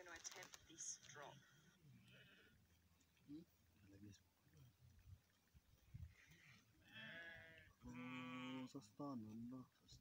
going to attempt this drop. Sastano, no, sastano. Mm, Mangina.